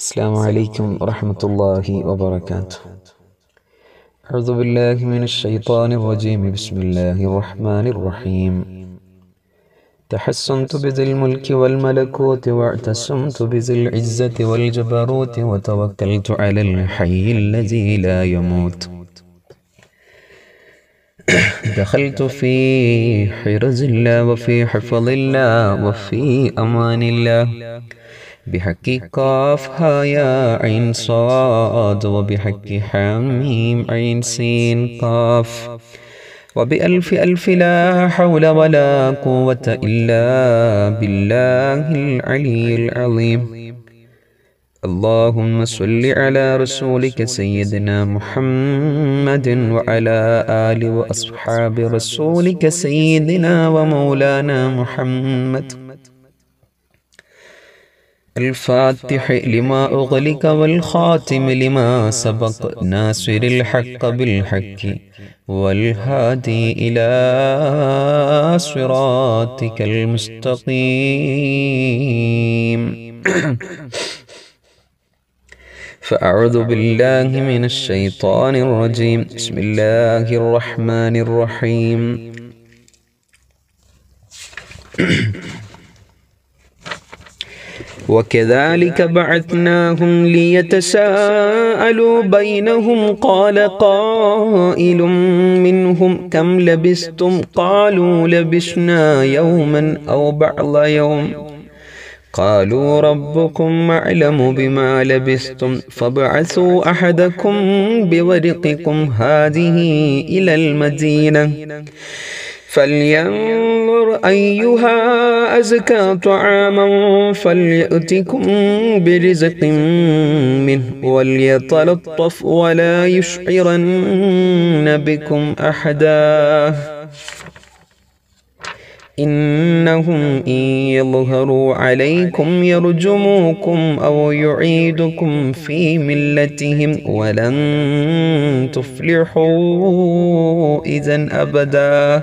السلام عليكم ورحمة الله وبركاته. أعوذ بالله من الشيطان الرجيم. بسم الله الرحمن الرحيم. تحسنت بذي الملك والملكوت واعتصمت بذي العزة والجبروت وتوكلت على الحي الذي لا يموت. دخلت في حرز الله وفي حفظ الله وفي أمان الله. بحق قاف يا عين صاد وبحق حميم عين سين قاف. وبألف ألف لا حول ولا قوة إلا بالله العلي العظيم. اللهم صل على رسولك سيدنا محمد وعلى آل وأصحاب رسولك سيدنا ومولانا محمد. الفاتح لما أغلق والخاتم لما سبق. ناصر الحق بالحق والهادي إلى صراطك المستقيم. فأعوذ بالله من الشيطان الرجيم. بسم الله الرحمن الرحيم. وكذلك بعثناهم ليتساءلوا بينهم قال قائل منهم كم لبستم قالوا لبسنا يوما أو بعض يوم قالوا ربكم أعلم بما لبستم فابعثوا أحدكم بورقكم هذه إلى المدينة فلينظر أيها أزكى طعاما فليأتكم برزق منه وليتلطف ولا يشعرن بكم أحدا. إنهم إن يظهروا عليكم يرجموكم أو يعيدكم في ملتهم ولن تفلحوا إذا أبدا.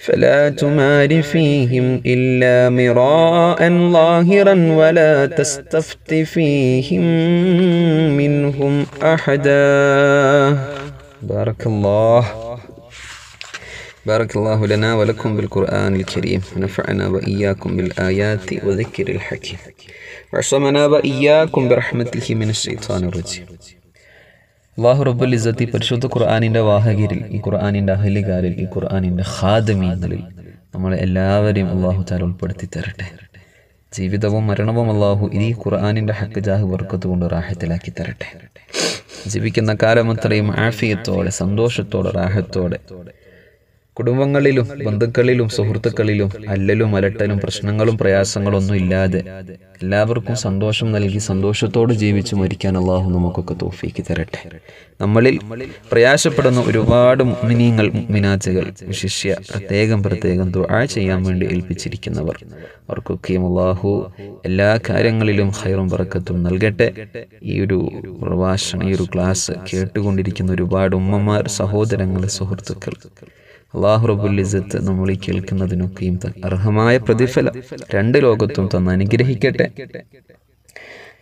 فلا تمار فيهم إلا مراء ظاهرا ولا تستفت فيهم منهم أحدا. بارك الله. بارك الله لنا ولكم بالقرآن الكريم. ونفعنا وإياكم بالآيات وذكر الحكيم. وعصمنا وإياكم برحمته من الشيطان الرجيم. അള്ളാഹു റബ്ബുൽ ഇസത്തി പരിശുദ്ധ ഖുർആാനിന്റെ വാഹകരിൽ ഈ ഖുർആാനിന്റെ അഹലികാരിൽ ഈ ഖുർആാനിന്റെ ഖാദമീങ്ങളിൽ നമ്മളെ എല്ലാവരെയും അള്ളാഹു താല ഉൾപ്പെടുത്തി തരട്ടെ. ജീവിതവും മരണവും അള്ളാഹു ഈ ഖുർആാനിന്റെ ഹക്ക് ജാഹ് വർക്കത്ത് കൊണ്ട് റാഹത്തിലാക്കി തരട്ടെ. ജീവിക്കുന്ന കാലം അത്രയും ആഫിയത്തോടെ സന്തോഷത്തോടെ റാഹത്തോടെ കുടുംബങ്ങളിലും ബന്ധുക്കളിലും സുഹൃത്തുക്കളിലും അല്ലലും അലട്ടലും പ്രശ്നങ്ങളും പ്രയാസങ്ങളും ഒന്നും ഇല്ലാതെ എല്ലാവർക്കും സന്തോഷം നൽകി സന്തോഷത്തോട് ജീവിച്ച് മരിക്കാൻ അള്ളാഹു നമുക്കൊക്കെ തോഫിക്ക് തരട്ടെ. നമ്മളിൽ പ്രയാസപ്പെടുന്ന ഒരുപാട് മിനിയങ്ങൾ മിനാച്ചകൾ വിശിഷ്യ പ്രത്യേകം പ്രത്യേകം ദുആ ചെയ്യാൻ വേണ്ടി ഏൽപ്പിച്ചിരിക്കുന്നവർ. അവർക്കൊക്കെയും അള്ളാഹു എല്ലാ കാര്യങ്ങളിലും ഹൈറും പറക്കത്തും നൽകട്ടെ. ഈ ഒരു പ്രഭാഷണം ഈ ഒരു ക്ലാസ് കേട്ടുകൊണ്ടിരിക്കുന്ന ഒരുപാട് ഉമ്മമാർ സഹോദരങ്ങൾ സുഹൃത്തുക്കൾ അള്ളാഹു റബുല്ലിസത്ത് നമ്മൾ ഈ കേൾക്കുന്നതിനൊക്കെയും അർഹമായ പ്രതിഫലം രണ്ട് ലോകത്തും തന്ന് അനുഗ്രഹിക്കട്ടെ.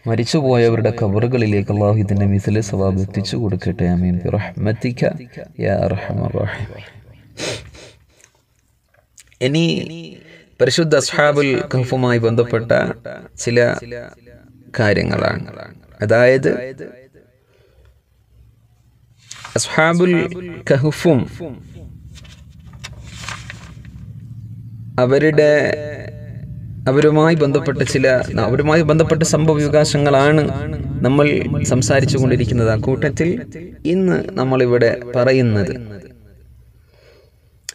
മരിച്ചുപോയവരുടെ കബറുകളിലേക്ക് അള്ളാഹു ഇതിന്റെ മിസിലെ സവാബ് എത്തിച്ചു കൊടുക്കട്ടെ. അമീൻ റഹ്മത്തിക്ക യാ ഇനി പരിശുദ്ധ അസ്ഹാബുൽ കഹഫുമായി ബന്ധപ്പെട്ട ചില കാര്യങ്ങളാണ്. അതായത് അസ്ഹാബുൽ കഹുഫും അവരുടെ അവരുമായി ബന്ധപ്പെട്ട ചില അവരുമായി ബന്ധപ്പെട്ട സംഭവ വികാസങ്ങളാണ് നമ്മൾ സംസാരിച്ചു കൊണ്ടിരിക്കുന്നത് ആ കൂട്ടത്തിൽ ഇന്ന് നമ്മളിവിടെ പറയുന്നത്.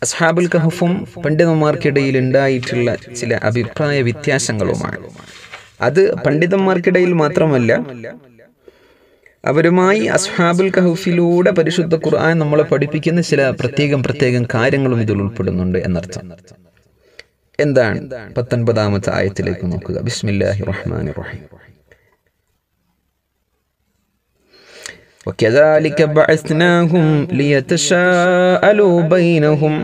അസ്ഹാബുൽ കഹഫും പണ്ഡിതന്മാർക്കിടയിൽ ഉണ്ടായിട്ടുള്ള ചില അഭിപ്രായ വ്യത്യാസങ്ങളുമാണ്. അത് പണ്ഡിതന്മാർക്കിടയിൽ മാത്രമല്ല അവരുമായി അസ്ഹാബുൽ കഹഫിലൂടെ പരിശുദ്ധ ഖുർആൻ നമ്മളെ പഠിപ്പിക്കുന്ന ചില പ്രത്യേകം പ്രത്യേകം കാര്യങ്ങളും ഇതിൽ ഉൾപ്പെടുന്നുണ്ട് എന്നർത്ഥം. എന്താണ് പത്തൊൻപതാമത്തെ ആയത്തിലേക്ക് നോക്കുക ബിസ്മില്ലാഹി റഹ്മാൻ റഹീം وكذلك بعثناهم ليتساءلوا بينهم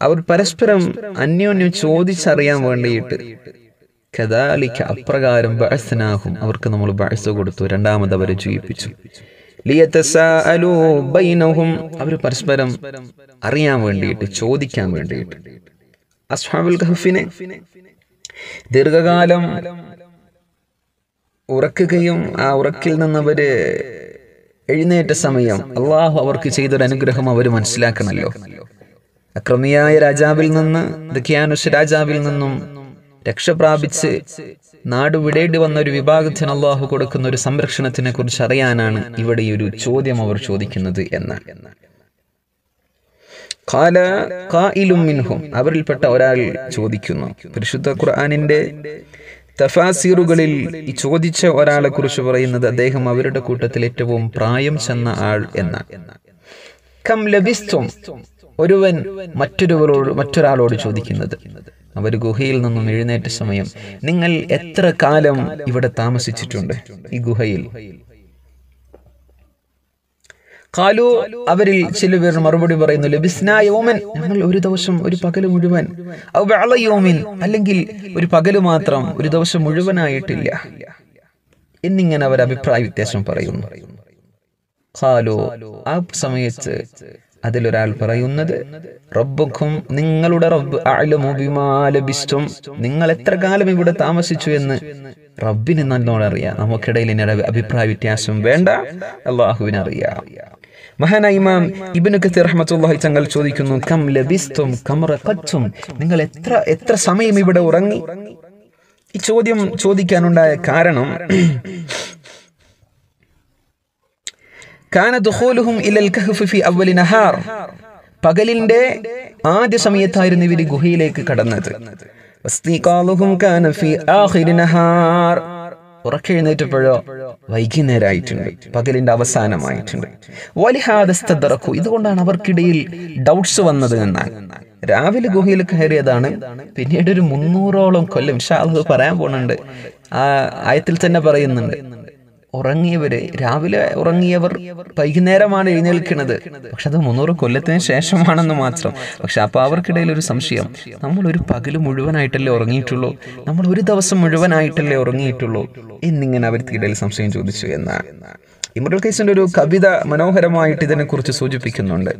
അവർ പരസ്പരം അന്യോന്യം ചോദിച്ചറിയാൻ വേണ്ടിയിട്ട് കദാലിക്ക അപ്രകാരം ബഅസ്നാഹും അവർക്ക് നമ്മൾ ബഅസ് കൊടുത്തു രണ്ടാമത് അവരെ ജീവിപ്പിച്ചു ലിയതസാഅലൂ ബൈനഹും അവർ പരസ്പരം അറിയാൻ വേണ്ടിയിട്ട് ചോദിക്കാൻ വേണ്ടിയിട്ട് അസ്ഹാബുൽ കഹഫിനെ ദീർഘകാലം ഉറക്കുകയും ആ ഉറക്കിൽ നിന്ന് അവർ എഴുന്നേറ്റ സമയം അള്ളാഹു അവർക്ക് ചെയ്തൊരു അനുഗ്രഹം അവർ മനസ്സിലാക്കണല്ലോ അക്രമിയായ രാജാവിൽ നിന്ന് ദഖ്യാനുഷ രാജാവിൽ നിന്നും രക്ഷ പ്രാപിച്ച് നാട് വിടേണ്ടി വന്ന ഒരു വിഭാഗത്തിന് അള്ളാഹു കൊടുക്കുന്ന ഒരു സംരക്ഷണത്തിനെ കുറിച്ച് അറിയാനാണ് ഇവിടെ ഈ ഒരു ചോദ്യം അവർ ചോദിക്കുന്നത് എന്ന് ഖാല മിൻഹും. അവരിൽപ്പെട്ട ഒരാൾ ചോദിക്കുന്നു. പരിശുദ്ധ ഖുർആനിന്റെ തഫാസീറുകളിൽ ഈ ചോദിച്ച ഒരാളെ കുറിച്ച് പറയുന്നത് അദ്ദേഹം അവരുടെ കൂട്ടത്തിൽ ഏറ്റവും പ്രായം ചെന്ന ആൾ എന്നാണ്. കം ലഭിസ്തും ഒരുവൻ മറ്റൊരുവരോട് മറ്റൊരാളോട് ചോദിക്കുന്നത്. അവർ ഗുഹയിൽ നിന്നും എഴുന്നേറ്റ സമയം നിങ്ങൾ എത്ര കാലം ഇവിടെ താമസിച്ചിട്ടുണ്ട്? ഈ ഗുഹയിൽ. കാലു അവരിൽ ചില പേർ മറുപടി പറയുന്നു ലബിസ്നായോമൻ ഞങ്ങൾ ഒരു ദിവസം ഒരു പകൽ മുഴുവൻ യോമിൻ അല്ലെങ്കിൽ ഒരു പകൽ മാത്രം ഒരു ദിവസം മുഴുവനായിട്ടില്ല. എന്നിങ്ങനെ അവർ അഭിപ്രായ വ്യത്യാസം പറയുന്നു. ഖാലു ആ സമയത്ത് അതിലൊരാൾ പറയുന്നത് റബ്ബുഖും നിങ്ങളുടെ റബ്ബ് അഅലമു ബിമാ ലബിസ്തും നിങ്ങൾ എത്ര കാലം ഇവിടെ താമസിച്ചു എന്ന് റബ്ബിന് നല്ലോണം അറിയാം. നമുക്കിടയിൽ ഇനി അഭിപ്രായ വ്യത്യാസം വേണ്ട. അള്ളാഹുവിന് അറിയാം. മഹാനായ ഇമാം ഇബ്നു കത്തീർ റഹ്മത്തുള്ളാഹി തങ്ങൾ ചോദിക്കുന്നു കം ലബിസ്തും കം റഖത്തും നിങ്ങൾ എത്ര എത്ര സമയം ഇവിടെ ഉറങ്ങി? ഈ ചോദ്യം ചോദിക്കാനുണ്ടായ കാരണം كان دخولهم الى الكهف في اول നഹാർ. പകലിന്റെ ആദ്യ സമയത്തായിരുന്നു ഇവർ ഗുഹയിലേക്ക് കടന്നത്. വസ്തിഖാലുഹും കാന ഫി ആഖിരി നഹാർ. ഉറക്കെഴുന്നേറ്റപ്പോഴോ വൈകുന്നേരമായിട്ടുണ്ട് പകലിന്റെ അവസാനമായിട്ടുണ്ട്. വലിഹാദസ്തറക്കു ഇതുകൊണ്ടാണ് അവർക്കിടയിൽ ഡൗട്ട്സ് വന്നത് എന്നാൽ. രാവിലെ ഗുഹയിൽ കയറിയതാണ്. പിന്നീട് ഒരു മുന്നൂറോളം കൊല്ലം ഷാഹ് പറയാൻ പോകുന്നുണ്ട്. ആ ആയത്തിൽ തന്നെ പറയുന്നുണ്ട്. ഉറങ്ങിയവര് രാവിലെ ഉറങ്ങിയവർ വൈകുന്നേരമാണ് എഴുന്നേൽക്കുന്നത്. പക്ഷെ അത് മുന്നൂറ് കൊല്ലത്തിന് ശേഷമാണെന്ന് മാത്രം. പക്ഷെ അപ്പൊ അവർക്കിടയിൽ ഒരു സംശയം. നമ്മൾ ഒരു പകൽ മുഴുവനായിട്ടല്ലേ ഉറങ്ങിയിട്ടുള്ളൂ? നമ്മൾ ഒരു ദിവസം മുഴുവനായിട്ടല്ലേ ഉറങ്ങിയിട്ടുള്ളൂ? എന്നിങ്ങനെ അവർക്കിടയിൽ സംശയം ചോദിച്ചു എന്നാണ് ഇമ്രുൽ കൈസിന്റെ ഒരു കവിത മനോഹരമായിട്ട് ഇതിനെ കുറിച്ച് സൂചിപ്പിക്കുന്നുണ്ട്.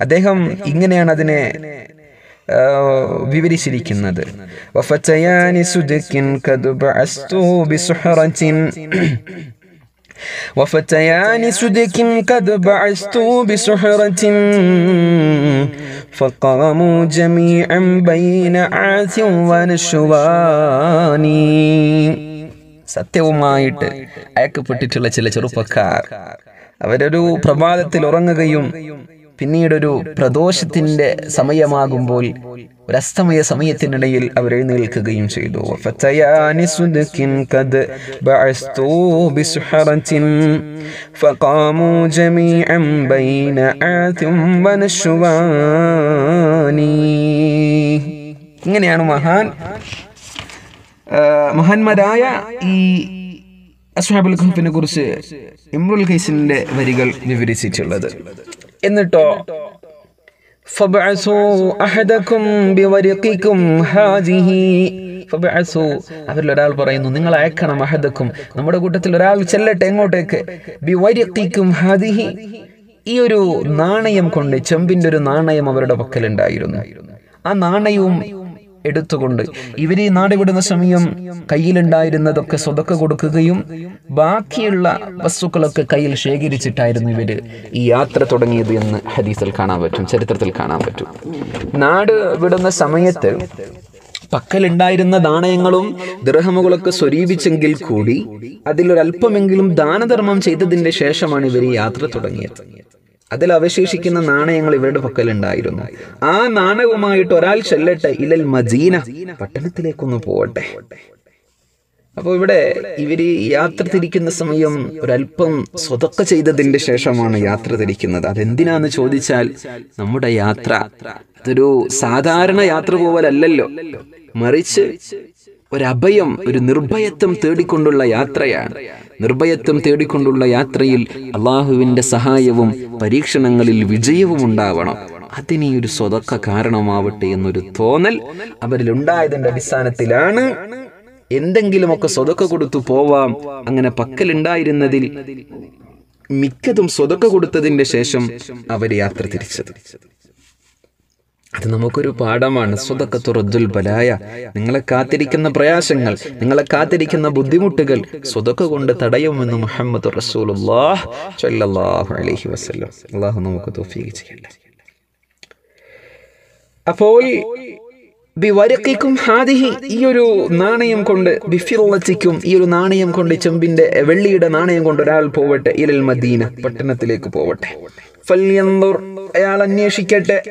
അദ്ദേഹം ഇങ്ങനെയാണ് അതിനെ വിവരിച്ചിരിക്കുന്നത് വഫതയാനി സുദക്കിൻ കദ് ബഅസ്തു ബിസുഹറത്തിൻ وفتيان صدق قد بعثت بسحرة فقاموا جميعا بين عاث ونشوان സത്യവുമായിട്ട് അയക്കപ്പെട്ടിട്ടുള്ള ചില ചെറുപ്പക്കാർ അവരൊരു പ്രഭാതത്തിൽ ഉറങ്ങുകയും പിന്നീടൊരു പ്രദോഷത്തിന്റെ സമയമാകുമ്പോൾ ഒരു അസ്തമയ സമയത്തിനിടയിൽ അവർ എഴുന്നേൽക്കുകയും ചെയ്തു. ഇങ്ങനെയാണ് മഹാൻ മഹാന്മാരായ ഈ അസ്ഹാബുൽ ഖഹഫിനെ കുറിച്ച് ഇമ്രുൽ ഖൈസിന്റെ വരികൾ വിവരിച്ചിട്ടുള്ളത്. എന്നിട്ടോ? അവരിൽ ഒരാൾ പറയുന്നു നിങ്ങൾ അയക്കണം അഹദക്കും. നമ്മുടെ കൂട്ടത്തിൽ ഒരാൾ ചെല്ലട്ടെ എങ്ങോട്ടേക്ക്? ഹാദിഹി. ഈ ഒരു നാണയം കൊണ്ട് ചെമ്പിന്റെ ഒരു നാണയം അവരുടെ പക്കലുണ്ടായിരുന്നു. ആ നാണയവും എടുത്തുകൊണ്ട്. ഇവർ ഈ നാട് വിടുന്ന സമയം കയ്യിലുണ്ടായിരുന്നതൊക്കെ സ്വതക്ക കൊടുക്കുകയും ബാക്കിയുള്ള വസ്തുക്കളൊക്കെ കയ്യിൽ ശേഖരിച്ചിട്ടായിരുന്നു ഇവർ ഈ യാത്ര തുടങ്ങിയത് എന്ന് ഹദീസിൽ കാണാൻ പറ്റും ചരിത്രത്തിൽ കാണാൻ പറ്റും. നാട് വിടുന്ന സമയത്ത് പക്കലുണ്ടായിരുന്ന നാണയങ്ങളും ദൃഹമുകളൊക്കെ സ്വരൂപിച്ചെങ്കിൽ കൂടി അതിലൊരല്പമെങ്കിലും ദാനധർമ്മം ചെയ്തതിന്റെ ശേഷമാണ് ഇവർ യാത്ര തുടങ്ങിയത്. അതിൽ അവശേഷിക്കുന്ന നാണയങ്ങൾ ഇവരുടെ പക്കലുണ്ടായിരുന്നു. ആ നാണയവുമായിട്ട് ഒരാൾ ചെല്ലട്ടെ ഇലൽ മജീന പട്ടണത്തിലേക്കൊന്ന് പോകട്ടെ അപ്പോൾ ഇവിടെ ഇവർ യാത്ര തിരിക്കുന്ന സമയം ഒരല്പം സ്വതക്ക ചെയ്തതിന്റെ ശേഷമാണ് യാത്ര തിരിക്കുന്നത്. അതെന്തിനാന്ന് ചോദിച്ചാൽ നമ്മുടെ യാത്ര അതൊരു സാധാരണ യാത്ര പോവലല്ലല്ലോ. മറിച്ച് ഒരഭയം ഒരു നിർഭയത്വം തേടിക്കൊണ്ടുള്ള യാത്രയാണ്. നിർഭയത്വം തേടിക്കൊണ്ടുള്ള യാത്രയിൽ അള്ളാഹുവിന്റെ സഹായവും പരീക്ഷണങ്ങളിൽ വിജയവും ഉണ്ടാവണം. അതിന് ഒരു സ്വതക്ക കാരണമാവട്ടെ എന്നൊരു തോന്നൽ അവരിൽ ഉണ്ടായതിന്റെ അടിസ്ഥാനത്തിലാണ് എന്തെങ്കിലുമൊക്കെ സ്വതക്ക കൊടുത്തു പോവാം. അങ്ങനെ പക്കലുണ്ടായിരുന്നതിൽ മിക്കതും സ്വതക്ക കൊടുത്തതിന്റെ ശേഷം അവർ യാത്ര തിരിച്ചത്. അത് നമുക്കൊരു പാഠമാണ്. സ്വതക്കത്തുറദ്ദുൽ ബലായ. നിങ്ങളെ കാത്തിരിക്കുന്ന പ്രയാസങ്ങൾ നിങ്ങളെ കാത്തിരിക്കുന്ന ബുദ്ധിമുട്ടുകൾ സ്വതക്ക കൊണ്ട് തടയുമെന്ന് മുഹമ്മദ് റസൂൽ സ്വല്ലല്ലാഹു അലൈഹി വസല്ലം. അള്ളാഹു നമുക്ക് തൗഫീഖ് ചെയ്യട്ടെ. അപ്പോൾ ബിവരക്കിക്കും ഹാദിഹി ഈ ഒരു നാണയം കൊണ്ട് ബിഫിറത്തിക്കും ഈ ഒരു നാണയം കൊണ്ട് ചെമ്പിന്റെ വെള്ളിയുടെ നാണയം കൊണ്ട് ഒരാൾ പോവട്ടെ ഇലൽ മദീന പട്ടണത്തിലേക്ക് പോവട്ടെ. അയാൾ അന്വേഷിക്കട്ടെ.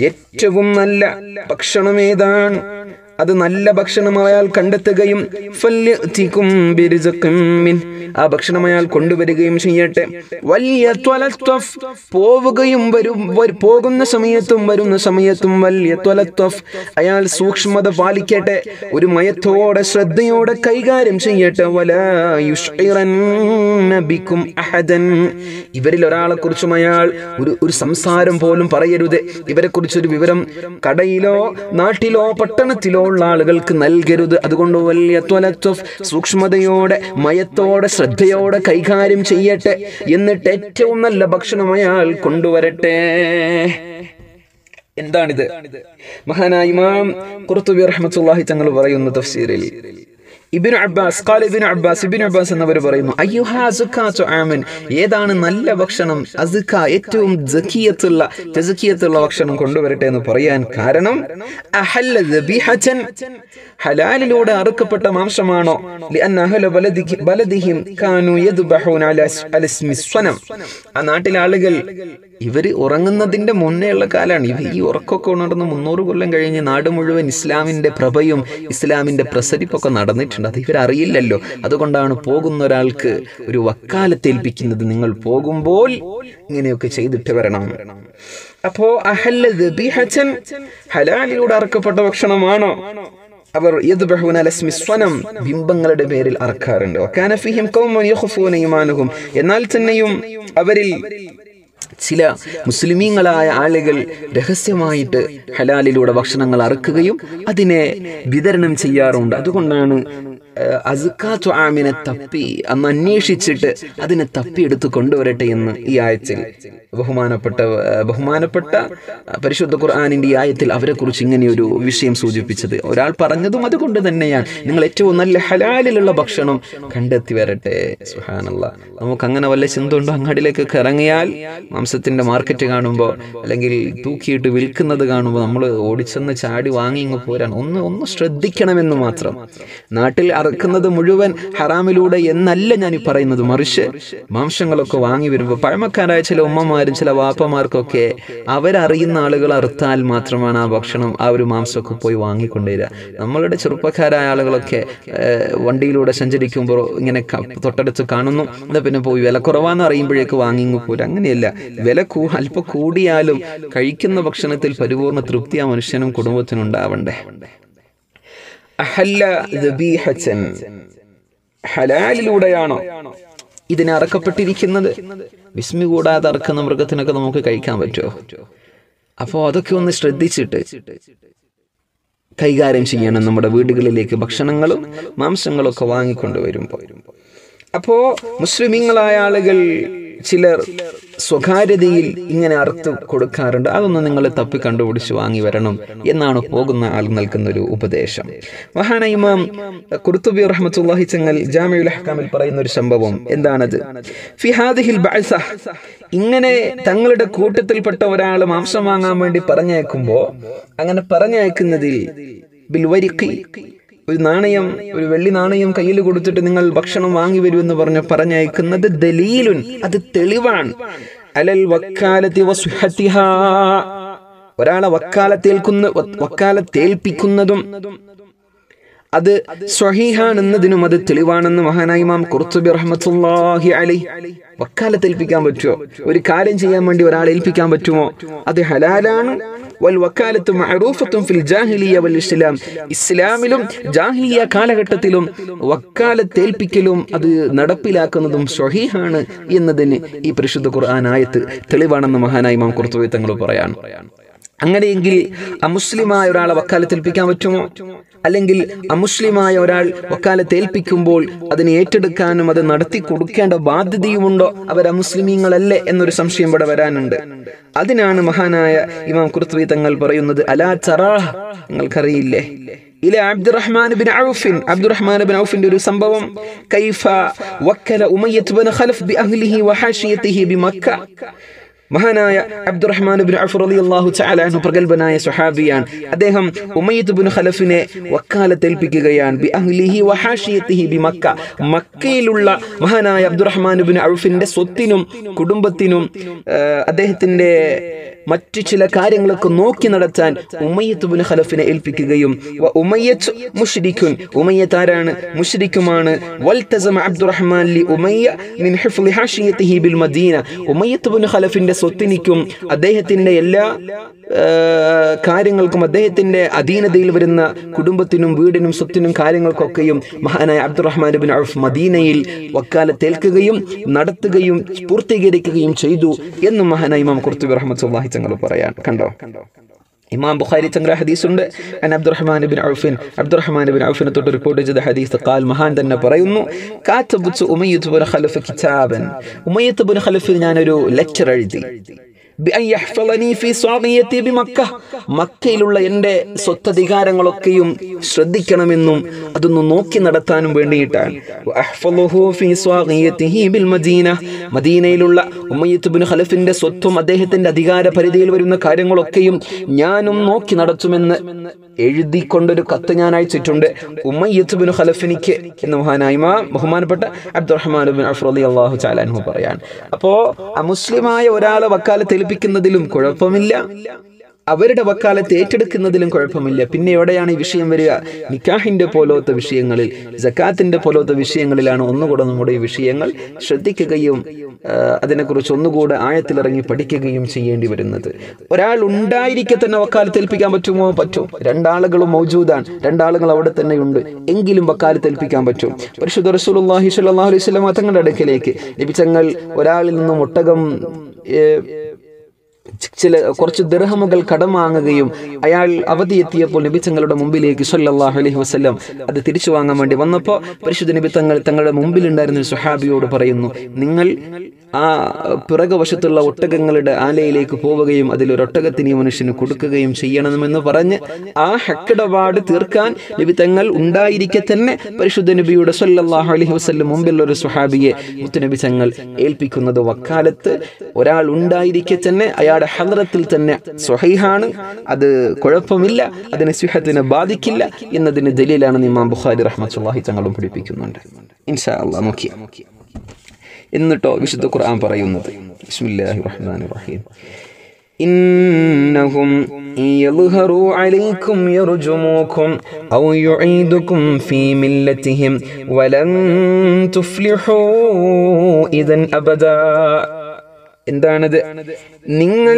ഏറ്റവും നല്ല ഭക്ഷണം ഏതാണ്? അത് നല്ല ഭക്ഷണം അയാൾ കണ്ടെത്തുകയും ആ ഭക്ഷണം അയാൾ കൊണ്ടുവരികയും ചെയ്യട്ടെ. വലിയ പോവുകയും വരും പോകുന്ന സമയത്തും വരുന്ന സമയത്തും വലിയ അയാൾ സൂക്ഷ്മത പാലിക്കട്ടെ. ഒരു മയത്തോടെ ശ്രദ്ധയോടെ കൈകാര്യം ചെയ്യട്ടെ. വലാ യുഷ്ഇറന്ന ബിക്കും അഹദൻ. ഇവരിൽ ഒരാളെ കുറിച്ചും അയാൾ ഒരു ഒരു സംസാരം പോലും പറയരുത്. ഇവരെ കുറിച്ചൊരു വിവരം കടയിലോ നാട്ടിലോ പട്ടണത്തിലോ ഉള്ള ആളുകൾക്ക് നൽകരുത്. അതുകൊണ്ട് വലിയ ത്വലത്വഫ് സൂക്ഷ്മതയോടെ മയത്തോടെ ശ്രദ്ധയോടെ കൈകാര്യം ചെയ്യട്ടെ എന്നിട്ട് ഏറ്റവും നല്ല ഭക്ഷണം അയാൾ കൊണ്ടുവരട്ടെ. എന്താണിത്? മഹാനായ ഇമാം ഖുർത്തുബി റഹ്മത്തുള്ളാഹി തങ്ങൾ പറയുന്ന തഫ്സീറിൽ ഇബിന് അബ്ബാസ് കാൽ ഇബിനു അബ്ബാസ് ഇബിനു അബ്ബാസ് എന്നവർ പറയുന്നു അയ്യുഹാ അസുക്കാത്തു ആമൻ. ഏതാണ് നല്ല ഭക്ഷണം? അസുഖ ഏറ്റവും ജക്കിയത്തുള്ള ജസക്കിയത്തുള്ള ഭക്ഷണം കൊണ്ടുവരട്ടെ എന്ന് പറയാൻ കാരണം അഹല്ല ദബീഹതൻ ഹലാലിലൂടെ അറുക്കപ്പെട്ട മാംസമാണോ? ലിഅന്ന അഹല ബലദിഹി ബലദിഹിം കാനു യദ്ബഹൂന അല സ്- സ്വനം. ആ നാട്ടിലെ ആളുകൾ ഇവർ ഉറങ്ങുന്നതിന്റെ മുന്നേ ഉള്ള കാലാണ്. ഇവ ഈ ഉറക്കമൊക്കെ ഉണർന്ന് മുന്നൂറ് കൊല്ലം കഴിഞ്ഞ് നാട് മുഴുവൻ ഇസ്ലാമിന്റെ പ്രഭയും ഇസ്ലാമിന്റെ പ്രസരിപ്പൊക്കെ നടന്നിട്ടുണ്ട്. അത് ഇവരറിയില്ലല്ലോ. അതുകൊണ്ടാണ് പോകുന്ന ഒരാൾക്ക് ഒരു വക്കാലത്തേൽപ്പിക്കുന്നത്. നിങ്ങൾ പോകുമ്പോൾ ഇങ്ങനെയൊക്കെ ചെയ്തിട്ട് വരണം. അപ്പോ ഹലാലിലൂടെ അറക്കപ്പെട്ട ഭക്ഷണമാണോ? അവർ സ്വനം ബിംബങ്ങളുടെ പേരിൽ അറക്കാറുണ്ട്. എന്നാൽ തന്നെയും അവരിൽ ചില മുസ്ലിമീങ്ങളായ ആളുകൾ രഹസ്യമായിട്ട് ഹലാലിലൂടെ ഭക്ഷണങ്ങൾ അറുക്കുകയും അതിനെ വിതരണം ചെയ്യാറുണ്ട്. അതുകൊണ്ടാണ് ആമിനെ തപ്പി അന്ന് അന്വേഷിച്ചിട്ട് അതിനെ തപ്പി എടുത്ത് കൊണ്ടുവരട്ടെ എന്ന് ഈ ആയത്തിൽ ബഹുമാനപ്പെട്ട ബഹുമാനപ്പെട്ട പരിശുദ്ധ ഖുർആാനിന്റെ ഈ ആയത്തിൽ അവരെക്കുറിച്ച് ഇങ്ങനെയൊരു വിഷയം സൂചിപ്പിച്ചത്. ഒരാൾ പറഞ്ഞതും അതുകൊണ്ട് തന്നെയാണ് നിങ്ങൾ ഏറ്റവും നല്ല ഹലാലിലുള്ള ഭക്ഷണം കണ്ടെത്തി വരട്ടെ. സുഹാനല്ല നമുക്ക് അങ്ങനെ വല്ല ചിന്ത ഉണ്ടോ അങ്ങാടിയിലേക്കൊക്കെ ഇറങ്ങിയാൽ മാംസത്തിന്റെ മാർക്കറ്റ് കാണുമ്പോൾ അല്ലെങ്കിൽ തൂക്കിയിട്ട് വിൽക്കുന്നത് കാണുമ്പോൾ നമ്മൾ ഓടിച്ചെന്ന് ചാടി വാങ്ങി ഇങ്ങ് പോരാൻ ഒന്ന് ഒന്ന് ശ്രദ്ധിക്കണമെന്ന് മാത്രം. നാട്ടിൽ അറക്കുന്നത് മുഴുവൻ ഹറാമിലൂടെ എന്നല്ല ഞാൻ ഈ പറയുന്നത്. മറിച്ച് മാംസങ്ങളൊക്കെ വാങ്ങി വരുമ്പോൾ പഴമക്കാരായ ചില ഉമ്മമാരും ചില വാപ്പമാർക്കൊക്കെ അവരറിയുന്ന ആളുകൾ അറുത്താൽ മാത്രമാണ് ആ ഭക്ഷണം ആ ഒരു മാംസമൊക്കെ പോയി വാങ്ങിക്കൊണ്ടുവരിക. നമ്മളുടെ ചെറുപ്പക്കാരായ ആളുകളൊക്കെ വണ്ടിയിലൂടെ സഞ്ചരിക്കുമ്പോൾ ഇങ്ങനെ തൊട്ടടുത്ത് കാണുന്നു. എന്നാൽ പിന്നെ പോയി വില കുറവാന്ന് അറിയുമ്പോഴേക്ക് വാങ്ങിങ്ങ് പോരും. അങ്ങനെയല്ല. വില അല്പം കൂടിയാലും കഴിക്കുന്ന ഭക്ഷണത്തിൽ പരിപൂർണ തൃപ്തി ആ മനുഷ്യനും കുടുംബത്തിനും ഉണ്ടാവണ്ടേ. ഹലാലിലൂടെയാണോ? ഇതിനെ അറക്കപ്പെട്ടിരിക്കുന്നത്. വിസ്മി കൂടാതെ അറക്കുന്ന മൃഗത്തിനൊക്കെ നമുക്ക് കഴിക്കാൻ പറ്റുമോ? അപ്പോൾ അതൊക്കെ ഒന്ന് ശ്രദ്ധിച്ചിട്ട് കൈകാര്യം ചെയ്യണം നമ്മുടെ വീടുകളിലേക്ക്. ഭക്ഷണങ്ങളും മാംസങ്ങളും ഒക്കെ വാങ്ങിക്കൊണ്ടുവരുമ്പോൾ അപ്പോൾ മുസ്ലിമീങ്ങളായ ആളുകൾ ചിലർ സ്വകാര്യതയിൽ ഇങ്ങനെ അർത്ഥം കൊടുക്കാറുണ്ട്. അതൊന്നും നിങ്ങൾ തപ്പി കണ്ടുപിടിച്ച് വാങ്ങി വരണം എന്നാണ് പോകുന്ന ആൾ നൽകുന്ന ഒരു ഉപദേശം. മഹാന ഇമാം കുർത്തുബി റഹ്മത്തുള്ളാഹി ചങ്ങൽ ജാമിഉൽ അഹ്കാമിൽ പറയുന്ന ഒരു സംഭവം എന്താണത്? ഫിഹാദിഹിൽ ഇങ്ങനെ തങ്ങളുടെ കൂട്ടത്തിൽപ്പെട്ട ഒരാൾ മാംസം വാങ്ങാൻ വേണ്ടി പറഞ്ഞയക്കുമ്പോൾ അങ്ങനെ പറഞ്ഞയക്കുന്നതിൽ ഒരു നാണയം ഒരു വെള്ളി നാണയം കയ്യിൽ കൊടുത്തിട്ട് നിങ്ങൾ ഭക്ഷണം വാങ്ങി വരൂ എന്ന് പറഞ്ഞ് പറഞ്ഞയക്കുന്നത് ദലീലുൻ. അത് തെളിവാണ്. അലൽ വക്കാലത്തി ഒരാളെ വക്കാലത്തേൽക്കുന്ന വക്കാലത്തേൽപ്പിക്കുന്നതും അത് സ്വഹീഹാണെന്നതിനും അത് തെളിവാണെന്ന് മഹാനായ ഇമാം ഖുർത്തുബി റഹ്മത്തുള്ളാഹി അലൈഹി. വക്കാലത്ത് ഏൽപ്പിക്കാൻ പറ്റുമോ? ഒരു കാര്യം ചെയ്യാൻ വേണ്ടി ഒരാളെ ഏൽപ്പിക്കാൻ പറ്റുമോ? അത് ഹലാലാണ്. വൽ വക്കാലത്ത് മഅറൂഫത്തും ഫിൽ ജാഹിലിയ വൽ ഇസ്ലാം ഇസ്ലാമിലും ജാഹിലിയ കാലഘട്ടത്തിലും വക്കാലത്ത് ഏൽപ്പിക്കലും അത് നടപ്പിലാക്കുന്നതും സ്വഹീഹാണ് എന്നതിന് ഈ പരിശുദ്ധ ഖുർആൻ ആയത്ത് തെളിവാണെന്ന് മഹാനായ ഇമാം ഖുർത്തുബി തങ്ങൾ പറയാണ്. അങ്ങനെയെങ്കിൽ അമുസ്ലിമായ ഒരാളെ വക്കാലത്തേൽപ്പിക്കാൻ പറ്റുമോ? അല്ലെങ്കിൽ അമുസ്ലിമായ ഒരാൾ വക്കാലത്ത് ഏൽപ്പിക്കുമ്പോൾ അതിനെ ഏറ്റെടുക്കാനും അത് നടത്തി കൊടുക്കേണ്ട ബാധ്യതയുമുണ്ടോ? അവർ അമുസ്ലിമീങ്ങളല്ലേ എന്നൊരു സംശയം ഇവിടെ വരാനുണ്ട്. അതിനാണ് മഹാനായ ഇമാം കുർത്തുബി തങ്ങൾ പറയുന്നത് അലാ ചറാഹ് നിങ്ങൾക്കറിയില്ലേ? ഇലെ അബ്ദുറഹ്മാൻ ബിൻ ഔഫിൻ? അബ്ദുറഹ്മാൻ ബിൻ ഔഫിന്റെ ഒരു സംഭവം കൈഫ വക്കല ഉമയ്യത്ത് ബിൻ ഖലഫ് ബി അഹ്ലിഹി വഹാഷിയത്തിഹി ബി മക്ക. മഹാനായ അബ്ദുറഹ്മാൻ ബിൻ അഫർ അലി അള്ളാഹു ചാലാഹു പ്രഗത്ഭനായ സുഹാബിയാൻ അദ്ദേഹം ഉമയ്യത്ത് ബിൻ ഖലഫിനെ വക്കാലത്ത് ഏൽപ്പിക്കുകയാണ്. ബി അഹ്ലിഹി ബി മക്ക. മക്കയിലുള്ള മഹാനായ അബ്ദുറഹ്മാൻ ബിൻ അഴുഫിന്റെ സ്വത്തിനും കുടുംബത്തിനും അദ്ദേഹത്തിന്റെ മറ്റു ചില കാര്യങ്ങളൊക്കെ നോക്കി നടത്താൻ ഉമയ്യത്ത് ബിൻ ഖലഫിനെ ഏൽപ്പിക്കുകയും ഉമയ്യത്ത് മുഷ്രിഖുൻ ഉമയ്യത്ത് ആരാണ്? മുഷ്രിഖുമാണ്. അബ്ദുറഹ്മാൻ ലി ഉമയ്യ മിൻ ബിൽ മദീന. ഖലഫിന്റെ സ്വത്തിനിക്കും അദ്ദേഹത്തിന്റെ എല്ലാ കാര്യങ്ങൾക്കും അദ്ദേഹത്തിന്റെ അധീനതയിൽ വരുന്ന കുടുംബത്തിനും വീടിനും സ്വത്തിനും കാര്യങ്ങൾക്കൊക്കെയും മഹാനായ അബ്ദുറഹ്മാൻ ബിൻ ഔഫ് മദീനയിൽ വക്കാലത്തേൽക്കുകയും നടത്തുകയും പൂർത്തീകരിക്കുകയും ചെയ്തു എന്നും മഹാനായ ഇമാം കുർത്തുബി റഹ്മത്തുള്ളാഹി തങ്ങൾ പറയാൻ. കണ്ടോ? ഇമാം ബുഖാരി ചന്ദ്ര ഹദീസ് ഉണ്ട് അൻ അബ്ദുറഹ്മാൻ ബിൻ ഔഫിൻ. അബ്ദുറഹ്മാൻ ബിൻ ഔഫിനെ തൊട്ട് റിപ്പോർട്ട് ചെയ്ത ഹദീസ് ഖാൽ മഹാൻ തന്നെ പറയുന്നു കാത്തബുത്ത് ഉമയ്യത്ത് ബിൻ ഖലഫ് കിതാബൻ. ഉമയ്യത്ത് ബിൻ ഖലഫിൽ ഞാനൊരു ലെക്ചർ എഴുതി. മക്കയിലുള്ള എന്റെ സ്വത്തധികാരങ്ങളൊക്കെയും ശ്രദ്ധിക്കണമെന്നും അതൊന്ന് നോക്കി നടത്താനും വേണ്ടിയിട്ടാണ്. മദീനയിലുള്ള ഉമ്മയ്യത്ത് ബിൻ ഖലഫിന്റെ സ്വത്തും അദ്ദേഹത്തിന്റെ അധികാര പരിധിയിൽ വരുന്ന കാര്യങ്ങളൊക്കെയും ഞാനും നോക്കി നടത്തുമെന്ന് എഴുതിക്കൊണ്ടൊരു കത്ത് ഞാൻ അയച്ചിട്ടുണ്ട്. ഉമ്മയ്യത്തുബിൻ ഖലഫിനിക്ക് എന്ന് മഹാനായ ഇമാം ബഹുമാനപ്പെട്ട അബ്ദുറഹ്മാൻ ബിൻ അള്ളാഹു ചാലാൻഹു പറയാൻ. അപ്പോ അമുസ്ലിമായ ഒരാളെ വക്കാലത്ത് ഏൽപ്പിക്കുന്നതിലും കുഴപ്പമില്ല. അവരുടെ വക്കാലത്ത് ഏറ്റെടുക്കുന്നതിലും കുഴപ്പമില്ല. പിന്നെ എവിടെയാണ് ഈ വിഷയം വരിക? നിക്കാഹിന്റെ പോലത്തെ വിഷയങ്ങളിൽ ജക്കാത്തിന്റെ പോലത്തെ വിഷയങ്ങളിലാണ് ഒന്നുകൂടെ നമ്മുടെ ഈ വിഷയങ്ങൾ ശ്രദ്ധിക്കുകയും അതിനെക്കുറിച്ച് ഒന്നുകൂടെ ആഴത്തിലിറങ്ങി പഠിക്കുകയും ചെയ്യേണ്ടി വരുന്നത്. ഒരാൾ ഉണ്ടായിരിക്കെ തന്നെ വക്കാലത്ത് ഏൽപ്പിക്കാൻ പറ്റുമോ? പറ്റും. രണ്ടാളുകളും മൗജൂദാണ്. രണ്ടാളുകൾ അവിടെ തന്നെയുണ്ട് എങ്കിലും വക്കാലത്ത് ഏൽപ്പിക്കാൻ പറ്റും. പരിശുദ്ധ റസൂലുള്ളാഹി സ്വല്ലല്ലാഹു അലൈഹി വസല്ലം തങ്ങളുടെ അടുക്കലേക്ക്. ലഭിച്ചങ്ങൾ ഒരാളിൽ നിന്നും ഒട്ടകം ചില കുറച്ച് ദിർഹമുകൾ കടം വാങ്ങുകയും അയാൾ അവധി എത്തിയപ്പോൾ നബി തങ്ങളുടെ മുമ്പിലേക്ക് സല്ലല്ലാഹു അലൈഹി വസല്ലം അത് തിരിച്ചു വാങ്ങാൻ വേണ്ടി വന്നപ്പോൾ പരിശുദ്ധ നബി തങ്ങൾ തങ്ങളുടെ മുമ്പിലുണ്ടായിരുന്ന ഒരു സുഹാബിയോട് പറയുന്നു നിങ്ങൾ ആ പിറകുവശത്തുള്ള ഒട്ടകങ്ങളുടെ ആലയിലേക്ക് പോവുകയും അതിലൊരൊട്ടകത്തിന് ഈ മനുഷ്യന് കൊടുക്കുകയും ചെയ്യണമെന്ന് പറഞ്ഞ് ആ ഹക്കിടപാട് തീർക്കാൻ നബി തങ്ങൾ ഉണ്ടായിരിക്കെ തന്നെ പരിശുദ്ധ നബിയുടെ സല്ലാഹു അലൈഹി വസല്ലം മുമ്പിൽ ഒരു സുഹാബിയെ മുത്തുനബി തങ്ങൾ ഏൽപ്പിക്കുന്നത് വക്കാലത്ത് ഒരാൾ ഉണ്ടായിരിക്കെ തന്നെ അയാളുടെ ഹദ്രത്തിൽ തന്നെ സ്വഹൈഹാണ്. അത് കുഴപ്പമില്ല അതിനെ സിഹത്തിനെ ബാധിക്കില്ല എന്നതിന് ദലീലാണ് ഇമാം ബുഖാരി റഹ്മത്തുള്ളാഹി തങ്ങളും പഠിപ്പിക്കുന്നുണ്ട്. ഇൻഷാ അല്ലാ നോക്കി എന്നിട്ടോ വിശുദ്ധ ഖുർആൻ പറയുന്നത് ബിസ്മില്ലാഹിർ റഹ്മാനിർ റഹീം إنهم إن يظهروا عليكم يرجموكم أو يعيدكم في ملتهم ولن تفلحوا إذا أبدا എന്താണത് നിങ്ങൾ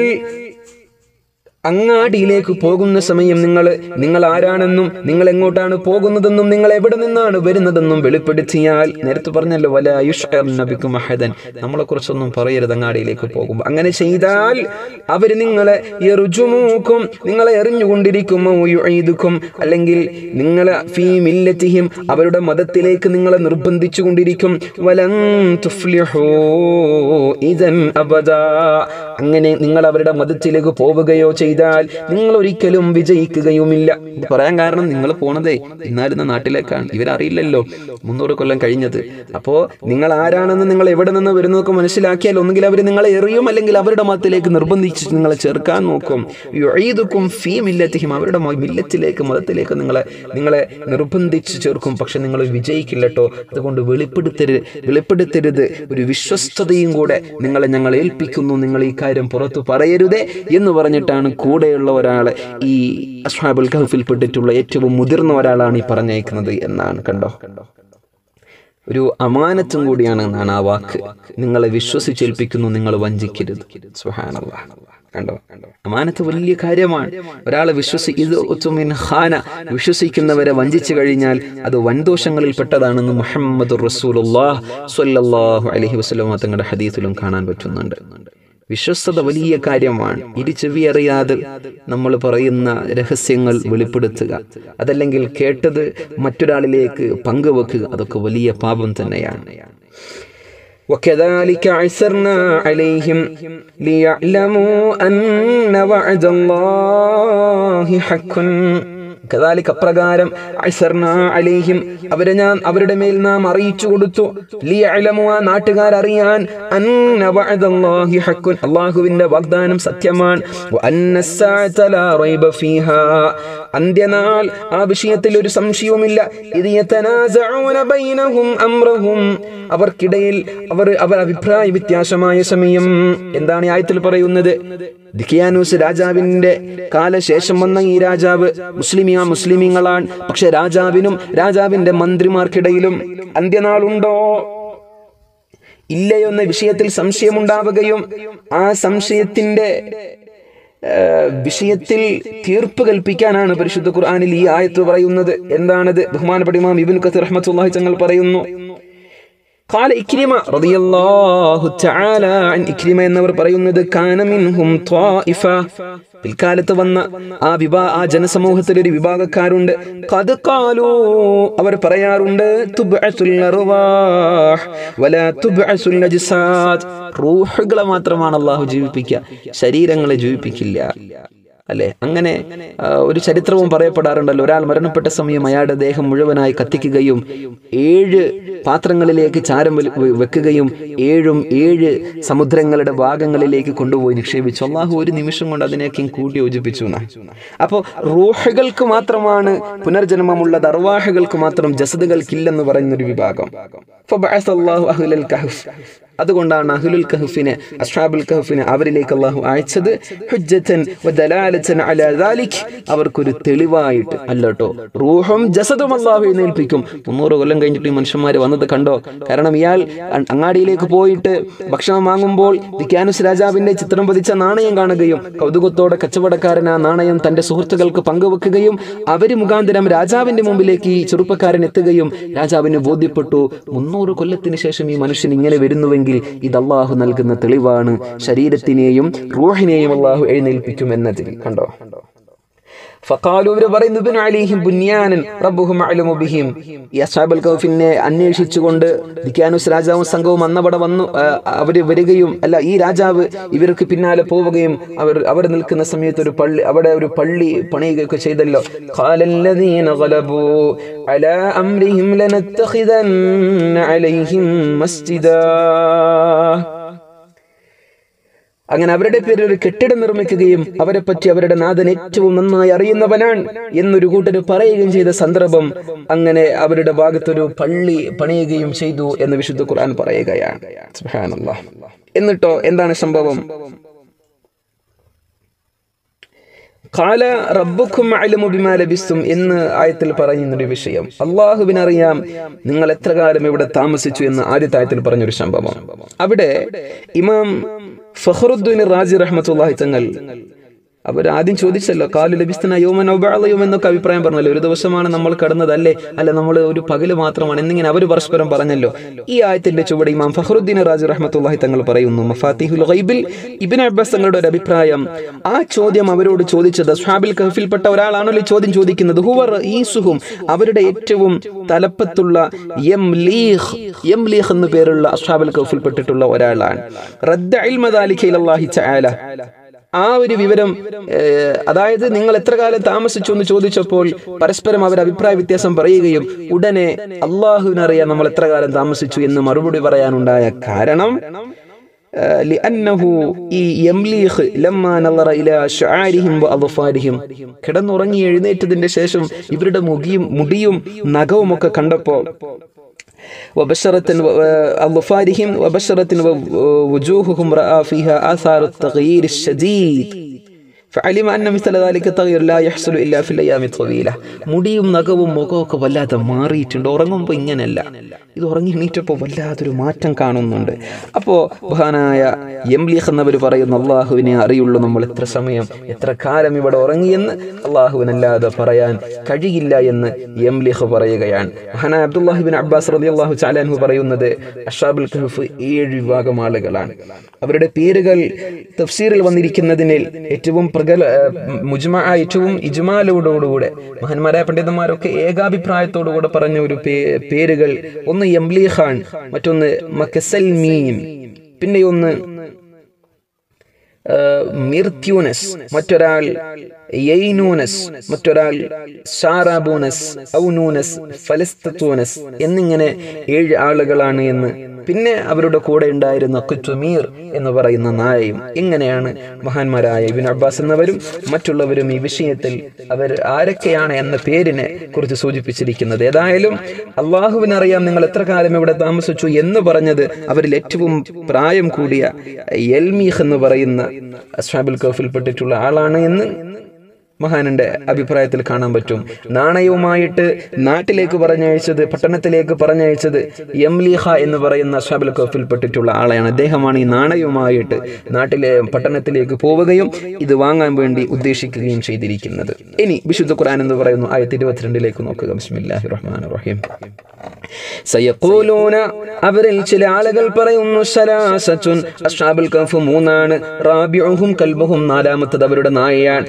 അങ്ങാടിയിലേക്ക് പോകുന്ന സമയം നിങ്ങൾ നിങ്ങൾ ആരാണെന്നും നിങ്ങൾ എങ്ങോട്ടാണ് പോകുന്നതെന്നും നിങ്ങൾ എവിടെ നിന്നാണ് വരുന്നതെന്നും വെളിപ്പെടുത്തിയാൽ നേരത്തെ പറഞ്ഞല്ലോ വല നബിക്കും മഹദൻ നമ്മളെ കുറിച്ചൊന്നും പറയരുത് അങ്ങാടിയിലേക്ക് പോകുമ്പോൾ. അങ്ങനെ ചെയ്താൽ അവർ നിങ്ങളെ എറുജുമൂക്കും നിങ്ങളെ എറിഞ്ഞുകൊണ്ടിരിക്കുമോ യുഈദുക്കും. അല്ലെങ്കിൽ നിങ്ങളെ ഫീ അവരുടെ മതത്തിലേക്ക് നിങ്ങളെ നിർബന്ധിച്ചു കൊണ്ടിരിക്കും അബദ. അങ്ങനെ നിങ്ങൾ അവരുടെ മതത്തിലേക്ക് പോവുകയോ ചെയ്താൽ നിങ്ങൾ ഒരിക്കലും വിജയിക്കുകയുമില്ല പറയാൻ കാരണം നിങ്ങൾ പോണതേ ഇന്നായിരുന്ന നാട്ടിലേക്കാണ്. ഇവരറിയില്ലല്ലോ മുന്നൂറ് കൊല്ലം കഴിഞ്ഞത്. അപ്പോൾ നിങ്ങൾ ആരാണെന്ന് നിങ്ങൾ എവിടെ നിന്ന് വരുന്നതൊക്കെ മനസ്സിലാക്കിയാൽ ഒന്നുകിൽ അവർ നിങ്ങളെ എറിയും അല്ലെങ്കിൽ അവരുടെ മതത്തിലേക്ക് നിർബന്ധിച്ച് നിങ്ങളെ ചേർക്കാൻ നോക്കും. യുഈദുക്കും ഫീ മില്ലത്തിഹിം അവരുടെ മില്ലത്തിലേക്ക് മതത്തിലേക്ക് നിങ്ങളെ നിങ്ങളെ നിർബന്ധിച്ച് ചേർക്കും പക്ഷെ നിങ്ങൾ വിജയിക്കില്ല കേട്ടോ അതുകൊണ്ട് വെളിപ്പെടുത്തരുത് വെളിപ്പെടുത്തരുത്. ഒരു വിശ്വസ്തതയും കൂടെ നിങ്ങളെ ഞങ്ങൾ ഏൽപ്പിക്കുന്നു. നിങ്ങൾ ഈ കാര്യം പുറത്തു പറയരുതേ എന്ന് പറഞ്ഞിട്ടാണ് കൂടെയുള്ള ഒരാളെ ഈ അസ്ഹാബുൽ കഹഫിൽ പെട്ടിട്ടുള്ള ഏറ്റവും മുതിർന്ന ഒരാളാണ് ഈ പറഞ്ഞയക്കുന്നത് എന്നാണ് കണ്ടോ? ഒരു അമാനത്തും കൂടിയാണ് എന്നാണ് ആ വാക്ക്. നിങ്ങളെ വിശ്വസിച്ചേൽപ്പിക്കുന്നു നിങ്ങൾ വഞ്ചിക്കരുത്. സുഹാനല്ലാഹ് കണ്ടോ? അമാനത്ത് വലിയ കാര്യമാണ്. ഒരാളെ വിശ്വസി ഇത് ഹാന വിശ്വസിക്കുന്നവരെ വഞ്ചിച്ചു കഴിഞ്ഞാൽ അത് വൻദോഷങ്ങളിൽ പെട്ടതാണെന്ന് മുഹമ്മദ് റസൂൽ സ്വല്ലല്ലാഹു അലൈഹി വസല്ലം തങ്ങളുടെ ഹദീസിലും കാണാൻ പറ്റുന്നുണ്ട്. വിശ്വസ്തത വലിയ കാര്യമാണ് ഇരു ചെവി അറിയാതെ നമ്മൾ പറയുന്ന രഹസ്യങ്ങൾ വെളിപ്പെടുത്തുക അതല്ലെങ്കിൽ കേട്ടത് മറ്റൊരാളിലേക്ക് പങ്കുവെക്കുക അതൊക്കെ വലിയ പാപം തന്നെയാണ് وكذلك عسرنا عليهم ليعلموا أن وعد الله حق കദാലിക്ക് അപ്രകാരം അലൈഹിം. അവരെ ഞാൻ അവരുടെ മേൽ നാം അറിയിച്ചു കൊടുത്തു. ലീ അലമുവ നാട്ടുകാർ അറിയാൻ അല്ലാഹുവിന്റെ വാഗ്ദാനം സത്യമാണ്. അന്ത്യനാൾ ആ വിഷയത്തിൽ ഒരു സംശയവുമില്ല. അവർക്കിടയിൽ അവർ അവർ അഭിപ്രായ വ്യത്യാസമായ സമയം. എന്താണ് ആയത്തിൽ പറയുന്നത്? ദിഖിയാനൂസ് രാജാവിന്റെ കാലശേഷം വന്ന ഈ രാജാവ് മുസ്ലിമിയ മുസ്ലിമീങ്ങളാണ്. പക്ഷെ രാജാവിനും രാജാവിന്റെ മന്ത്രിമാർക്കിടയിലും അന്ത്യനാളുണ്ടോ? ഇല്ലയോ എന്ന വിഷയത്തിൽ സംശയമുണ്ടാവുകയും ആ സംശയത്തിന്റെ വിഷയത്തിൽ തീർപ്പ് കൽപ്പിക്കാനാണ് പരിശുദ്ധ ഖുർആനിൽ ഈ ആയത്ത് പറയുന്നത് എന്താണത് ബഹുമാനപ്പെട്ട ഇമാം ഇബ്നു കസീർ റഹ്മത്തുള്ളാഹി തങ്ങൾ പറയുന്നു قال إكرمة رضي الله تعالى عن إكرمة എന്നവർ പറയുന്നത് കാന മിൻഹും ത്വായിഫ പിൽക്കാലത്ത് വന്ന ആ വിഭാ ആ ജനസമൂഹത്തിൽ ഒരു വിഭാഗക്കാരുണ്ട്. ഖാലൂ അവർ പറയാറുണ്ട് റൂഹുകളെ മാത്രമാണ് അള്ളാഹു ജീവിപ്പിക്കുക ശരീരങ്ങളെ ജീവിപ്പിക്കില്ല. അല്ലെ? അങ്ങനെ ഒരു ചരിത്രവും പറയപ്പെടാറുണ്ടല്ലോ. ഒരാൾ മരണപ്പെട്ട സമയം അയാളുടെ ദേഹം മുഴുവനായി കത്തിക്കുകയും ഏഴ് പാത്രങ്ങളിലേക്ക് ചാരം വെക്കുകയും ഏഴും ഏഴ് സമുദ്രങ്ങളുടെ ഭാഗങ്ങളിലേക്ക് കൊണ്ടുപോയി നിക്ഷേപിച്ചു. അള്ളാഹു ഒരു നിമിഷം കൊണ്ട് അതിനെയൊക്കെ കൂട്ടി യോജിപ്പിച്ചു അപ്പോൾ റൂഹകൾക്ക് മാത്രമാണ് പുനർജന്മമുള്ളത് അർവാഹകൾക്ക് മാത്രം ജസദുകൾക്കില്ലെന്ന് പറയുന്നൊരു വിഭാഗം. അതുകൊണ്ടാണ് അഹ്ലുൽ കഹഫിനെ അസ്ഹാബുൽ കഹഫിനെ അവരിലേക്ക് അള്ളാഹു അയച്ചത്. ഹുജ്ജത്തൻ അവർക്കൊരു തെളിവായിട്ട് അല്ലട്ടോ. റൂഹും ജസദും അള്ളാഹു എഴുന്നേൽപ്പിക്കും. മുന്നൂറ് കൊല്ലം കഴിഞ്ഞിട്ട് ഈ മനുഷ്യന്മാർ വന്നത് കണ്ടോ? കാരണം ഇയാൾ അങ്ങാടിയിലേക്ക് പോയിട്ട് ഭക്ഷണം വാങ്ങുമ്പോൾ ദിക്കാനുസ് രാജാവിന്റെ ചിത്രം പതിച്ച നാണയം കാണുകയും കൗതുകത്തോടെ കച്ചവടക്കാരൻ ആ നാണയം തന്റെ സുഹൃത്തുക്കൾക്ക് പങ്കുവെക്കുകയും അവർ മുഖാന്തരം രാജാവിന്റെ മുമ്പിലേക്ക് ഈ ചെറുപ്പക്കാരൻ എത്തുകയും രാജാവിന് ബോധ്യപ്പെട്ടു. മുന്നൂറ് കൊല്ലത്തിന് ശേഷം ഈ മനുഷ്യൻ ഇങ്ങനെ വരുന്നുവെങ്കിൽ ഇത് അള്ളാഹു നൽകുന്ന തെളിവാണ്. ശരീരത്തിനെയും റൂഹിനെയും അള്ളാഹു എഴുന്നേൽപ്പിക്കും എന്നതിൽ കണ്ടോ? പറയുന്നു ഇബ്നു ബുന്യാനൻ റബ്ബുഹും ബിഹിം. അന്വേഷിച്ചുകൊണ്ട് ദിക്കാനുസ് രാജാവും സംഘവും അന്നവിടെ വന്നു അവർ വരികയും അല്ല ഈ രാജാവ് ഇവർക്ക് പിന്നാലെ പോവുകയും അവർ അവർ നിൽക്കുന്ന സമയത്ത് ഒരു പള്ളി അവിടെ ഒരു പള്ളി പണിയുകയൊക്കെ ചെയ്തല്ലോ. ഖാലല്ലദീന അലാ അംരിഹിം ലനത്തഖിദൻ അലൈഹിം അങ്ങനെ അവരുടെ പേരിൽ ഒരു കെട്ടിടം നിർമ്മിക്കുകയും അവരെ പറ്റി അവരുടെ നാഥൻ ഏറ്റവും നന്നായി അറിയുന്നവനാണ് എന്നൊരു കൂട്ടര് പറയുകയും ചെയ്ത സന്ദർഭം അങ്ങനെ അവരുടെ ഭാഗത്തൊരു പള്ളി പണിയുകയും ചെയ്തു എന്ന് വിശുദ്ധ ഖുർആൻ പറയുകയാണ്. എന്നിട്ടോ എന്താണ് സംഭവം കാല റബ്ബുക്കും ബിമാ ലബിസ്തും എന്ന് ആയത്തിൽ പറയുന്നൊരു വിഷയം. അള്ളാഹുവിനറിയാം നിങ്ങൾ എത്ര കാലം ഇവിടെ താമസിച്ചു എന്ന് ആദ്യത്തെ ആയത്തിൽ പറഞ്ഞൊരു സംഭവം. അവിടെ ഇമാം ഫഹറുദ്ദീൻ റാജി റഹ്മത്തുള്ളാഹി തങ്ങൾ അവർ ആദ്യം ചോദിച്ചല്ലോ കാലു ലഭിസ്തന യോമൻ ഔബാളയും എന്നൊക്കെ അഭിപ്രായം പറഞ്ഞല്ലോ. ഒരു ദിവസമാണ് നമ്മൾ കടന്നതല്ലേ? അല്ല നമ്മൾ ഒരു പകൽ മാത്രമാണ് എന്നിങ്ങനെ അവർ പരസ്പരം പറഞ്ഞല്ലോ. ഈ ആയത്തിന്റെ ചുവടെ ഇമാം ഫഹറുദ്ദീൻ റാജി റഹ്മത്തുള്ളാഹി തങ്ങൾ പറയുന്നു മഫാത്തിഹുൽ ഗൈബിൽ. ഇബ്നു അബ്ബാസ് തങ്ങളുടെ ഒരു അഭിപ്രായം ആ ചോദ്യം അവരോട് ചോദിച്ചത് സ്വാബിൽ കഹഫിൽപ്പെട്ട ഒരാളാണല്ലോ ചോദ്യം ചോദിക്കുന്നത്. ഹുവർ ഈസുഹും അവരുടെ ഏറ്റവും തലപ്പത്തുള്ള എം ലീഹ് എം ലീഹ് എന്ന പേരുള്ള അസ്ഹാബിൽ കഹഫിൽപ്പെട്ടിട്ടുള്ള ഒരാളാണ്. റദ്ദ ദാലിക ഇലല്ലാഹി തആല. ആ ഒരു വിവരം ഏഹ്, അതായത് നിങ്ങൾ എത്ര കാലം താമസിച്ചു എന്ന് ചോദിച്ചപ്പോൾ പരസ്പരം അവർ അഭിപ്രായ വ്യത്യാസം പറയുകയും ഉടനെ അള്ളാഹുവിനറിയാൻ നമ്മൾ എത്ര കാലം താമസിച്ചു എന്ന് മറുപടി പറയാനുണ്ടായ കാരണം آه، لأنه ഈ യംലീഖ് ലമ്മാ നളറ ഇലാ ശആരിഹിം വഅദ്ഫാരിഹിം കിടന്നുറങ്ങി എഴുന്നേറ്റതിന്റെ ശേഷം ഇവരുടെ മുടിയും മുടിയും നഖവും ഒക്കെ കണ്ടപ്പോൾ وبشرة أظفارهم وبشرة وجوههم رأى فيها آثار التغيير الشديد. മുടിയും നഖവും മുഖമൊക്കെ വല്ലാതെ മാറിയിട്ടുണ്ട്. ഉറങ്ങുമ്പോൾ ഇങ്ങനെയല്ല. ഇത് ഉറങ്ങി എണീറ്റപ്പോൾ വല്ലാതൊരു മാറ്റം കാണുന്നുണ്ട്. അപ്പോൾ മഹാനായ എംലിഖ് എന്നവർ പറയുന്ന അള്ളാഹുവിനെ അറിയുള്ളൂ നമ്മൾ എത്ര സമയം എത്ര കാലം ഇവിടെ ഉറങ്ങിയെന്ന് അള്ളാഹുവിനല്ലാതെ പറയാൻ കഴിയില്ല എന്ന് എംലിഖ് പറയുകയാണ്. ബഹാനായ അബ്ദുല്ലാഹിബിൻ അബ്ബാസ് റബി അള്ളാഹു ചാലാൻഹു പറയുന്നത് അഷാബുൽ ഖഹഫ് ഏഴ് വിഭാഗം ആളുകളാണ്. അവരുടെ പേരുകൾ തഫ്സീറിൽ വന്നിരിക്കുന്നതിനിൽ ഏറ്റവും പ്രഗല മുജ്മ ഏറ്റവും ഇജ്മാലോടുകൂടെ മഹാന്മാരായ പണ്ഡിതന്മാരൊക്കെ ഏകാഭിപ്രായത്തോടുകൂടെ പറഞ്ഞ ഒരു പേരുകൾ. ഒന്ന് എംലി ഖാൻ മറ്റൊന്ന് മക്കസൽ മീൻ പിന്നെ ഒന്ന് മിർത്യൂനസ്. മറ്റൊരാൾ യൈനൂനസ് മറ്റൊരാൾ ഷാറാബൂനസ് ഔനൂനസ് ഫലസ്തൂനസ് എന്നിങ്ങനെ ഏഴ് ആളുകളാണ് എന്ന്. പിന്നെ അവരുടെ കൂടെ ഉണ്ടായിരുന്ന കുറ്റുമീർ എന്ന് പറയുന്ന നായയും ഇങ്ങനെയാണ് മഹാന്മാരായ ഇബിൻ അബ്ബാസ് എന്നവരും മറ്റുള്ളവരും ഈ വിഷയത്തിൽ അവർ ആരൊക്കെയാണ് എന്ന പേരിനെ കുറിച്ച് സൂചിപ്പിച്ചിരിക്കുന്നത്. ഏതായാലും അള്ളാഹുവിനറിയാം നിങ്ങൾ എത്ര കാലം ഇവിടെ താമസിച്ചു എന്ന് പറഞ്ഞത് അവരിൽ ഏറ്റവും പ്രായം കൂടിയ എൽമീഹ് എന്ന് പറയുന്ന അസ്ഹാബുൽ കഫിൽപ്പെട്ടിട്ടുള്ള ആളാണ് എന്ന് മഹാനന്റെ അഭിപ്രായത്തിൽ കാണാൻ പറ്റും. നാണയവുമായിട്ട് നാട്ടിലേക്ക് പറഞ്ഞയച്ചത് പട്ടണത്തിലേക്ക് പറഞ്ഞയച്ചത് യംലീഹ എന്ന് പറയുന്ന ഷബൽ കഫിൽപ്പെട്ടിട്ടുള്ള ആളെയാണ്. അദ്ദേഹമാണ് ഈ നാണയവുമായിട്ട് നാട്ടിലെ പട്ടണത്തിലേക്ക് പോവുകയും ഇത് വാങ്ങാൻ വേണ്ടി ഉദ്ദേശിക്കുകയും ചെയ്തിരിക്കുന്നത്. ഇനി വിശുദ്ധ ഖുർആൻ എന്ന് പറയുന്നു. ആയിരത്തി ഇരുപത്തിരണ്ടിലേക്ക് നോക്കുക. ബിസ്മില്ലാഹി റഹീം സയഖൂലൂന അവരിൽ ചില ആളുകൾ പറയുന്നു സലാസത്തുൻ. അസ്ഹാബുൽ കഹഫ് മൂന്നാണ്. റാബിഉഹും കൽബുഹും നാലാമത്തത് അവരുടെ നായയാണ്.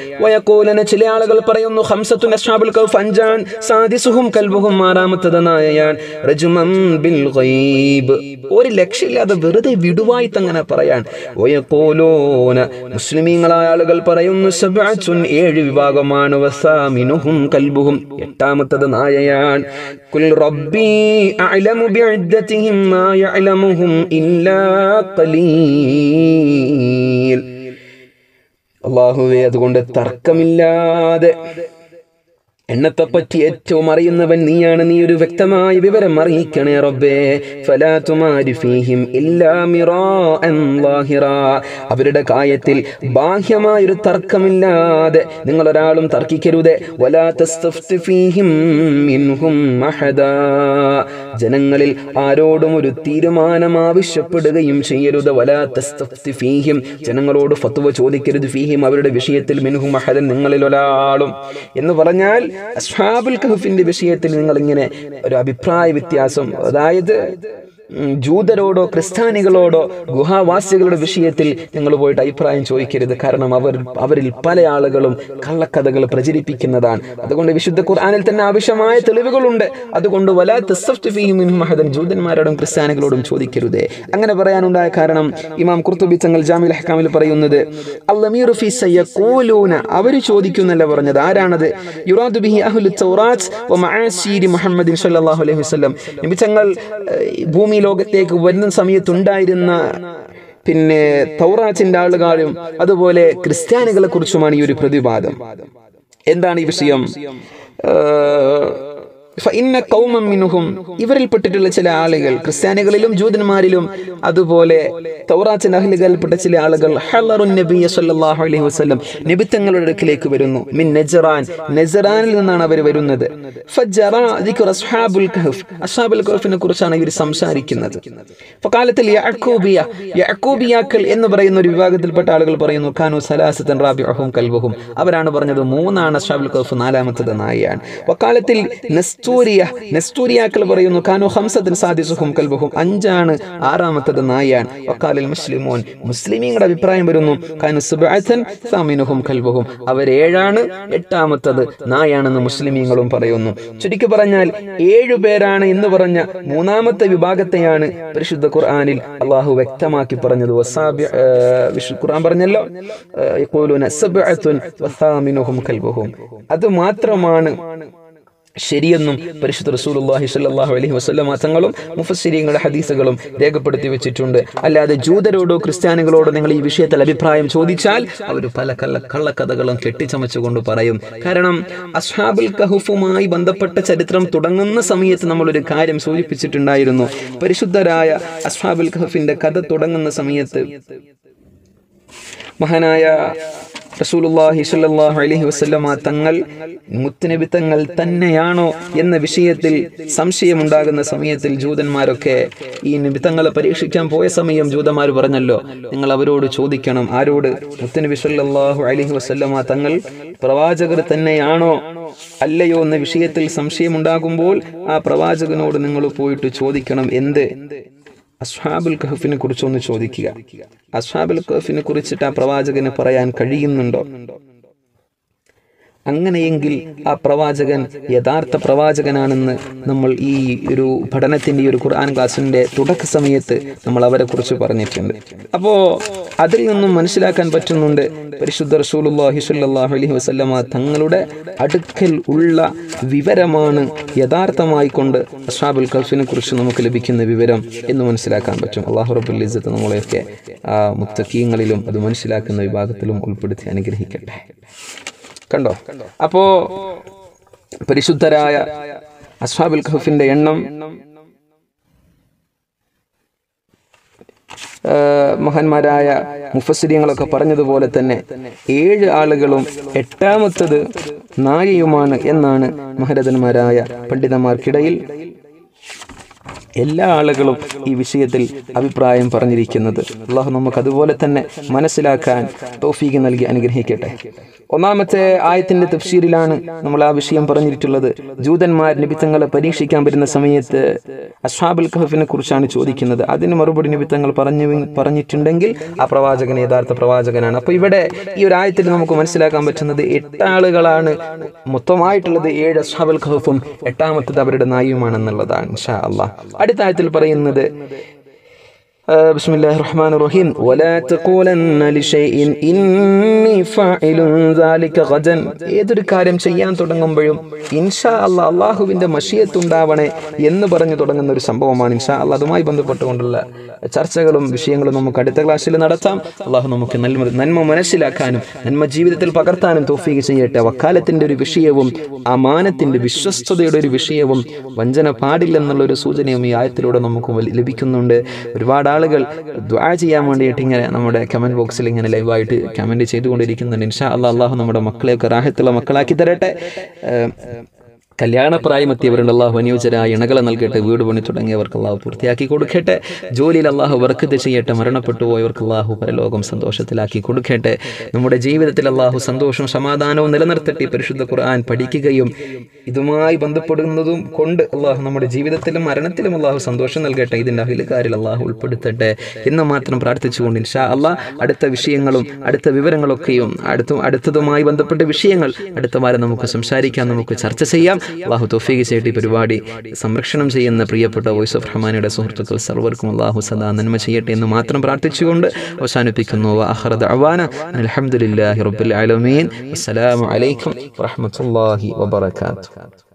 ചില ആളുകൾ പറയുന്നു ഖംസത്തുൻ അസ്ഹാബുൽ കൗഫ് അഞ്ചാൻ സാദിസുഹും കൽബുഹും ആറാമത്തത് നായയാണ് റജുമം ബിൽ ഗൈബ്. ഒരു ലക്ഷ്യമില്ലാതെ വെറുതെ വിടുവായി തങ്ങനെ പറയാൻ. വയഖൂലൂന മുസ്ലിമീങ്ങളായ ആളുകൾ പറയുന്നു സബഅത്തുൻ ഏഴ് വിഭാഗമാണ് വസാമിനുഹും കൽബുഹും. എട്ടാമത്തത് നായയാൻ കുൽ റബ്ബി അഅലമു ബിഇദ്ദതിഹിം മാ യഅലമുഹും ഇല്ലാ ഖലീൽ. അള്ളാഹുവേ അതുകൊണ്ട് തർക്കമില്ലാതെ എണ്ണത്തെപ്പറ്റി ഏറ്റവും അറിയുന്നവൻ നീയാണ്. നീ ഒരു വ്യക്തമായ വിവരം അറിയിക്കണേ റബ്ബേ. ഫലാത്തുമാരിഫീഹിം. അവരുടെ കാര്യത്തിൽ ബാഹ്യമായൊരു തർക്കമില്ലാതെ നിങ്ങൾ ഒരാളും തർക്കിക്കരുത്. ജനങ്ങളിൽ ആരോടും ഒരു തീരുമാനം ആവശ്യപ്പെടുകയും ചെയ്യരുത്. വലാ തസ്തഫ്തി ഫീഹിം ജനങ്ങളോട് ഫത്തുവ ചോദിക്കരുത്. ഫീഹിം അവരുടെ വിഷയത്തിൽ മിൻഹും മഹദൻ നിങ്ങളിൽ ഒരാളും. എന്ന് പറഞ്ഞാൽ അസ്ഹാബുൽ കഹഫിന്റെ വിഷയത്തിൽ നിങ്ങൾ ഇങ്ങനെ ഒരു അഭിപ്രായ വ്യത്യാസം. അതായത് ജൂതരോടോ ക്രിസ്ത്യാനികളോടോ ഗുഹാവാസികളുടെ വിഷയത്തിൽ നിങ്ങൾ പോയിട്ട് അഭിപ്രായം ചോദിക്കരുത്. കാരണം അവർ അവരിൽ പല ആളുകളും കള്ളക്കഥകൾ പ്രചരിപ്പിക്കുന്നതാണ്. അതുകൊണ്ട് വിശുദ്ധ ഖുർആാനിൽ തന്നെ ആവശ്യമായ തെളിവുകളുണ്ട്. അതുകൊണ്ട് വലാ തസ്സഫ്തു ഫീഹി മിൻഹും അഹദൻ ജൂതന്മാരോടും ക്രിസ്ത്യാനികളോടും ചോദിക്കരുതേ. അങ്ങനെ പറയാനുണ്ടായ കാരണം ഇമാം കുർത്തുബി തങ്ങൾ ജാമിൽ ഹക്കാമിൽ പറയുന്നത് അവർ ചോദിക്കുന്നല്ല പറഞ്ഞത്. ആരാണത്? യുറാദു ബിഹി മുഹമ്മദിൻ അലൈഹി വസല്ലം. നബി തങ്ങൾ ഭൂമി ലോകത്തേക്ക് വരുന്ന സമയത്തുണ്ടായിരുന്ന പിന്നെ തൗറാച്ചിന്റെ ആളുകാരും അതുപോലെ ക്രിസ്ത്യാനികളെ കുറിച്ചുമാണ് ഈ ഒരു പ്രതിവാദം എന്താണ് ഈ വിഷയം? ഫഇന്ന ഖൗമൻ മിൻഹും. ഇവരിൽപ്പെട്ടിട്ടുള്ള ചില ആളുകൾ ക്രിസ്ത്യാനികളിലും ജൂതന്മാരിലും അതുപോലെ തൗറാത്തിന്റെ അഹ്ലുകളിൽപ്പെട്ട ചില ആളുകൾ ഹളറുൻ നബിയ സല്ലല്ലാഹു അലൈഹി വസല്ലം നബി തങ്ങളുടെ അടുക്കിലേക്ക് വരുന്നു. മിൻ നജ്റാൻ നജ്റാനിൽ നിന്നാണ് അവർ വരുന്നത്. ഫജറ ദിക്ർ അസ്ഹാബുൽ കഹ്ഫ് അസ്ഹാബുൽ കഹഫിനെ കുറിച്ചാണ് ഇവർ സംസാരിക്കുന്നത്. ഫകാലത്തിൽ യഅഖൂബിയ യഅഖൂബിയാക്കൾ എന്ന് പറയുന്ന ഒരു വിഭാഗത്തിൽപ്പെട്ട ആളുകൾ പറയുന്നു ഖാനു സലാസത്തൻ റാബിഅഹും കൽബുഹും. അവരാണ് പറഞ്ഞത് മൂന്നാണ് അസ്ഹാബുൽ കഹഫ് നാലാമത്തത് നായയാണ്. വക്കാലത്തിൽ നെസ്തൂരിയ. നെസ്തൂരിയാക്കൾ പറയുന്നു കാനു ഹംസത്തിൻ സാദിസുഹും കൽബുഹും. അഞ്ചാണ് ആറാമത്തത് നായാണ്. വക്കാലിൽ മുസ്ലിമോൻ. മുസ്ലിമീങ്ങളുടെ അഭിപ്രായം വരുന്നു കാനു സുബഅത്തൻ സാമിനുഹും കൽബുഹും. അവരേഴാണ് എട്ടാമത്തത് നായാണെന്ന് മുസ്ലിമീങ്ങളും പറയുന്നു. ചുരുക്കി പറഞ്ഞാൽ ഏഴു പേരാണ് എന്ന് പറഞ്ഞ മൂന്നാമത്തെ വിഭാഗത്തെയാണ് പരിശുദ്ധ ഖുർആാനിൽ അള്ളാഹു വ്യക്തമാക്കി പറഞ്ഞത്. വസാബി ഖുർആൻ പറഞ്ഞല്ലോ അത് മാത്രമാണ് ശരിയെന്നും പരിശുദ്ധ റസൂലുള്ളാഹി സ്വല്ലല്ലാഹു അലൈഹി വസല്ലമ തങ്ങളും മുഫസ്സിരീങ്ങളുടെ ഹദീസുകളും രേഖപ്പെടുത്തി വെച്ചിട്ടുണ്ട്. അല്ലാതെ ജൂതരോടോ ക്രിസ്ത്യാനികളോടോ നിങ്ങൾ ഈ വിഷയത്തിൽ അഭിപ്രായം ചോദിച്ചാൽ അവർ പല കള്ള കള്ളക്കഥകളും കെട്ടിച്ചമച്ചുകൊണ്ട് പറയും. കാരണം അസ്ഹാബുൽ കഹുഫുമായി ബന്ധപ്പെട്ട ചരിത്രം തുടങ്ങുന്ന സമയത്ത് നമ്മൾ ഒരു കാര്യം സൂചിപ്പിച്ചിട്ടുണ്ടായിരുന്നു. പരിശുദ്ധരായ അസ്ഹാബുൽ കഹഫിന്റെ കഥ തുടങ്ങുന്ന സമയത്ത് മഹാനായ റസൂലുള്ളാഹി സ്വല്ലല്ലാഹു അലൈഹി വസല്ലമ തങ്ങൾ മുത്തുനബി തങ്ങൾ തന്നെയാണോ എന്ന വിഷയത്തിൽ സംശയമുണ്ടാകുന്ന സമയത്തിൽ ജൂതന്മാരൊക്കെ ഈ നബി തങ്ങളെ പരീക്ഷിക്കാൻ പോയ സമയം ജൂതന്മാർ പറഞ്ഞല്ലോ. നിങ്ങൾ അവരോട് ചോദിക്കണം ആരോട്? മുത്തുനബി സ്വല്ലല്ലാഹു അലൈഹി വസല്ലമ തങ്ങൾ പ്രവാചകർ തന്നെയാണോ അല്ലയോ എന്ന വിഷയത്തിൽ സംശയമുണ്ടാകുമ്പോൾ ആ പ്രവാചകനോട് നിങ്ങൾ പോയിട്ട് ചോദിക്കണം എന്ത്? അസ്ഹാബുൽ കഹഫിനെ കുറിച്ചൊന്ന് ചോദിക്കുക. അസ്ഹാബുൽ കഹഫിനെ കുറിച്ചിട്ട് ആ പ്രവാചകന് പറയാൻ കഴിയുന്നുണ്ടോ? അങ്ങനെയെങ്കിൽ ആ പ്രവാചകൻ യഥാർത്ഥ പ്രവാചകനാണെന്ന് നമ്മൾ ഈ ഒരു പഠനത്തിന്റെ ഒരു ഖുർആൻ ക്ലാസ്സിന്റെ തുടക്ക സമയത്ത് നമ്മൾ അവരെ കുറിച്ച് പറഞ്ഞിട്ടുണ്ട്. അപ്പോ അതിൽ നിന്നും മനസ്സിലാക്കാൻ പറ്റുന്നുണ്ട് പരിശുദ്ധ റസൂലുള്ളാഹി സ്വല്ലല്ലാഹു അലൈഹി വസല്ലമ തങ്ങളുടെ അടുക്കൽ ഉള്ള വിവരമാണ് യഥാർത്ഥമായി കൊണ്ട് അസ്ഹാബുൽ കൽഫിനെ കുറിച്ച് നമുക്ക് ലഭിക്കുന്ന വിവരം എന്ന് മനസ്സിലാക്കാൻ പറ്റും. അള്ളാഹു റബ്ബുൽ ഇസ്സത്ത് നമ്മളെയൊക്കെ ആ മുത്തക്കീങ്ങളിലും അത് മനസ്സിലാക്കുന്ന വിഭാഗത്തിലും ഉൾപ്പെടുത്തി അനുഗ്രഹിക്കട്ടെ. കണ്ടോ? അപ്പോ പരിശുദ്ധരായ അസ്ഹാബുൽ ഖഫിന്റെ എണ്ണം മഹാന്മാരായ മുഫസ്സിരിയങ്ങളൊക്കെ പറഞ്ഞതുപോലെ തന്നെ ഏഴ് ആളുകളും എട്ടാമത്തത് നായയുമാണ് എന്നാണ് മഹരഥന്മാരായ പണ്ഡിതന്മാർക്കിടയിൽ എല്ലാ ആളുകളും ഈ വിഷയത്തിൽ അഭിപ്രായം പറഞ്ഞിരിക്കുന്നത്. അള്ളാഹു നമുക്ക് അതുപോലെ തന്നെ മനസ്സിലാക്കാൻ തോഫീക്ക് നൽകി അനുഗ്രഹിക്കട്ടെ. ഒന്നാമത്തെ ആയത്തിന്റെ തഫ്സീറിലാണ് നമ്മൾ ആ വിഷയം പറഞ്ഞിട്ടുള്ളത്. ജൂതന്മാർ നിബിത്തങ്ങളെ പരീക്ഷിക്കാൻ വരുന്ന സമയത്ത് അഷാബുൽ ഖഹഫിനെ കുറിച്ചാണ് ചോദിക്കുന്നത്. അതിന് മറുപടി നിബിത്തങ്ങൾ പറഞ്ഞു പറഞ്ഞിട്ടുണ്ടെങ്കിൽ ആ പ്രവാചകൻ യഥാർത്ഥ പ്രവാചകനാണ്. അപ്പൊ ഇവിടെ ഈ ഒരു ആയത്തിൽ നമുക്ക് മനസ്സിലാക്കാൻ പറ്റുന്നത് എട്ടാളുകളാണ് മൊത്തമായിട്ടുള്ളത്. ഏഴ് അഷാബുൽ ഖഹഫും എട്ടാമത്തത് അവരുടെ നായുമാണെന്നുള്ളതാണ് ഇൻഷാ അള്ളാഹ് അടുത്ത ആയത്തിൽ പറയുന്നത് بسم الله الرحمن الرحيم ولا تقولن لشيء إني فاعل ذلك غدا ഏതൊരു കാര്യം ചെയ്യാൻ തുടങ്ങുമ്പോഴും ഇൻഷാ അല്ലാ അള്ളാഹുവിന്റെ മഷിയത്ത് ഉണ്ടാവണേ എന്ന് പറഞ്ഞു തുടങ്ങുന്ന ഒരു സംഭവമാണ് ഇൻഷാ അല്ലാ അതുമായി ബന്ധപ്പെട്ടുകൊണ്ടുള്ള ചർച്ചകളും വിഷയങ്ങളും നമുക്ക് അടുത്ത ക്ലാസ്സിൽ നടത്താം അള്ളാഹു നമുക്ക് നന്മ നന്മ മനസ്സിലാക്കാനും നന്മ ജീവിതത്തിൽ പകർത്താനും തോഫീക്ക് ചെയ്യട്ടെ വക്കാലത്തിന്റെ ഒരു വിഷയവും അമാനത്തിന്റെ വിശ്വസ്തതയുടെ ഒരു വിഷയവും വഞ്ചന പാടില്ലെന്നുള്ള ഒരു സൂചനയും ഈ ആയത്തിലൂടെ നമുക്ക് വൽ- ലഭിക്കുന്നുണ്ട് ഒരുപാട് ആളുകൾ ദ്വാ ചെയ്യാൻ വേണ്ടിയിട്ട് ഇങ്ങനെ നമ്മുടെ കമന്റ് ബോക്സിൽ ഇങ്ങനെ ലൈവായിട്ട് കമന്റ് ചെയ്തുകൊണ്ടിരിക്കുന്നുണ്ട്. ഇൻഷാ അള്ളാഹ് അള്ളാഹു നമ്മുടെ മക്കളെയൊക്കെ റാഹത്തുള്ള മക്കളാക്കി തരട്ടെ. കല്യാണപ്രായമെത്തിയവരുണ്ട്. അള്ളാഹു അനുയോജ്യരായ ഇണകളെ നൽകട്ടെ വീട് പണി തുടങ്ങിയവർക്ക് അള്ളാഹു പൂർത്തിയാക്കി കൊടുക്കട്ടെ. ജോലിയിൽ അള്ളാഹു വർക്കത്ത് ചെയ്യട്ടെ മരണപ്പെട്ടു പോയവർക്ക് അള്ളാഹു പരലോകം സന്തോഷത്തിലാക്കി കൊടുക്കട്ടെ. നമ്മുടെ ജീവിതത്തിൽ അള്ളാഹു സന്തോഷവും സമാധാനവും നിലനിർത്തട്ടെ. പരിശുദ്ധ ഖുർആൻ പഠിക്കുകയും ഇതുമായി ബന്ധപ്പെടുന്നതും കൊണ്ട് അള്ളാഹു നമ്മുടെ ജീവിതത്തിലും മരണത്തിലും അള്ളാഹു സന്തോഷം നൽകട്ടെ. ഇതിന്റെ അഹിലുകാരിൽ അള്ളാഹു ഉൾപ്പെടുത്തട്ടെ എന്ന് മാത്രം പ്രാർത്ഥിച്ചുകൊണ്ട് ഇൻഷാ അള്ളാഹ് അടുത്ത വിഷയങ്ങളും അടുത്ത വിവരങ്ങളൊക്കെയും അടുത്ത അടുത്തതുമായി ബന്ധപ്പെട്ട വിഷയങ്ങൾ അടുത്ത വാരം നമുക്ക് സംസാരിക്കാം നമുക്ക് ചർച്ച ചെയ്യാം. അള്ളാഹു തൊഫീഖ് ചെയ്തിട്ട് ഈ പരിപാടി സംരക്ഷണം ചെയ്യുന്ന പ്രിയപ്പെട്ട വോയിസ് ഓഫ് റഹ്മാനിയുടെ സുഹൃത്തുക്കൾ സർവർക്കും അള്ളാഹു സദാ നന്മ ചെയ്യട്ടെ എന്ന് മാത്രം പ്രാർത്ഥിച്ചുകൊണ്ട് അവസാനിപ്പിക്കുന്നു. അഹ്റദ് അവാന അലഹമുല്ലാഹി റബ്ബുൽ ആലമീൻ. അസ്സലാമു അലൈക്കും വറഹ്മത്തുള്ളാഹി വബറകാതുഹു.